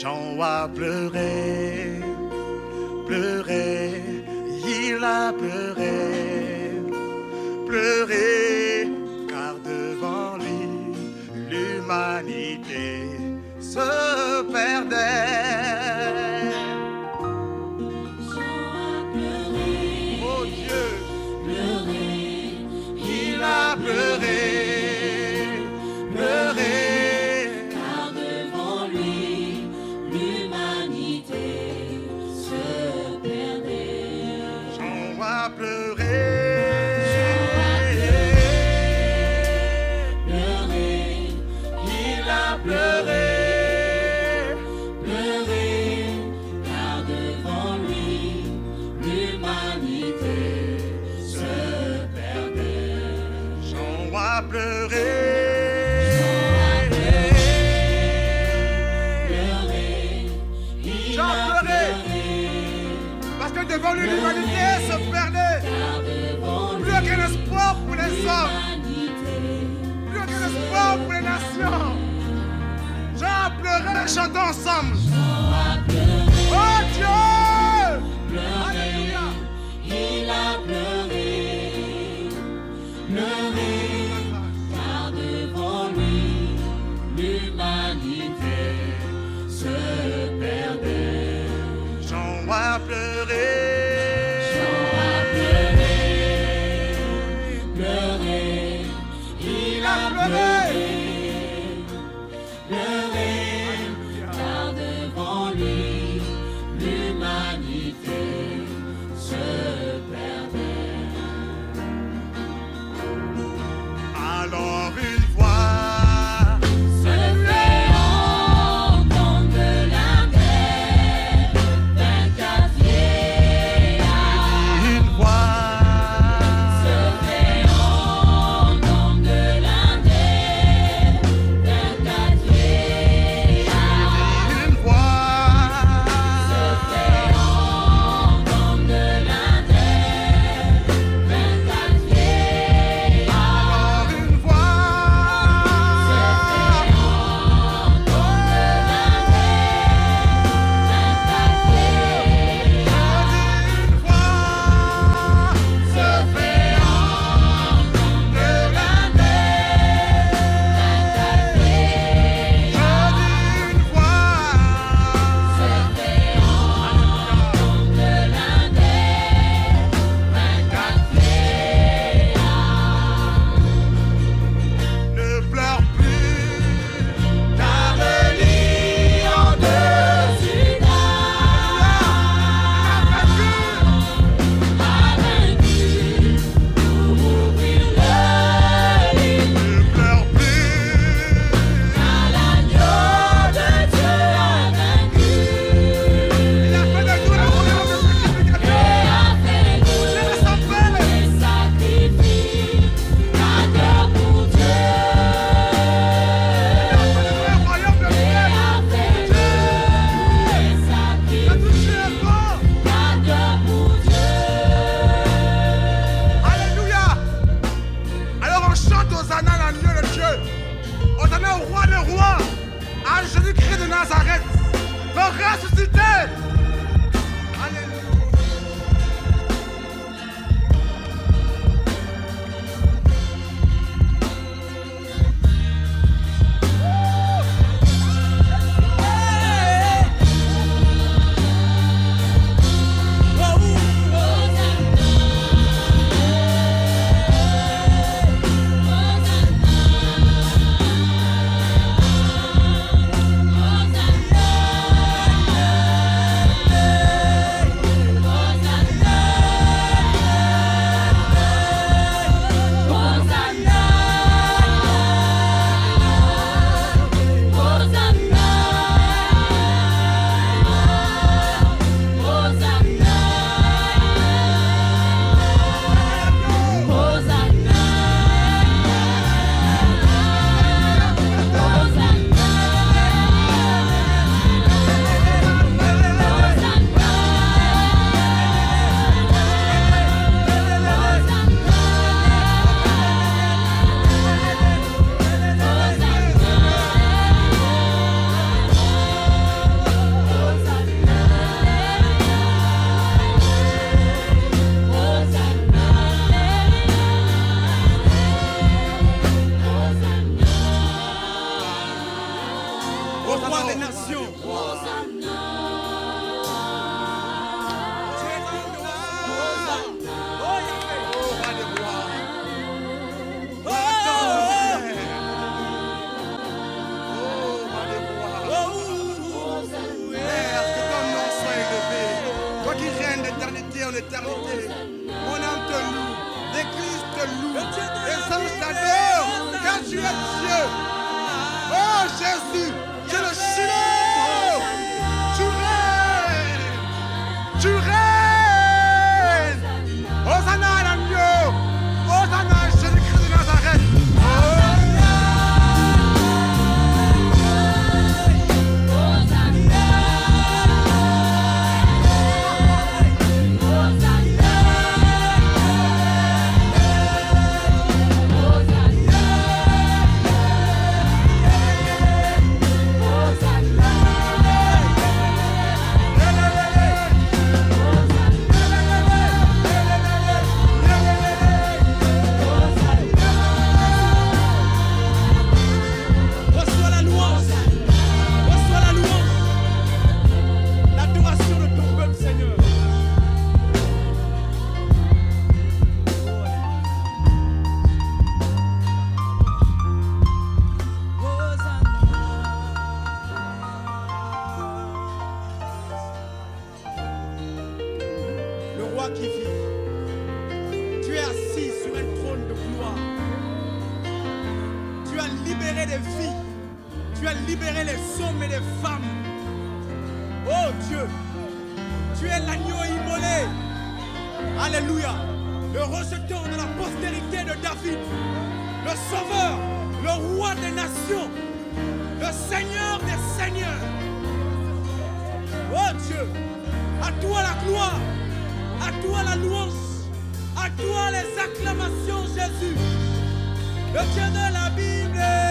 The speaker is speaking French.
Jean a pleuré, pleuré, il a pleuré, pleuré, car devant lui, l'humanité se perdait. J'appellerai, parce que devant l'humanité se perdait. Plus aucun espoir pour les hommes. Plus aucun espoir pour les nations. Jean a pleuré, chantons ensemble. Oh Dieu! moi pleurer. Mon âme te loue. L'Église te loue. Les anges t'adorent. Car tu es Dieu. Oh Jésus, libéré des vies. Tu as libéré les hommes et les femmes. Oh Dieu, tu es l'agneau immolé. Alléluia. Le rejeton de la postérité de David. Le sauveur, le roi des nations. Le seigneur des seigneurs. Oh Dieu, à toi la gloire. À toi la louange. À toi les acclamations, Jésus. Le Dieu de la Bible.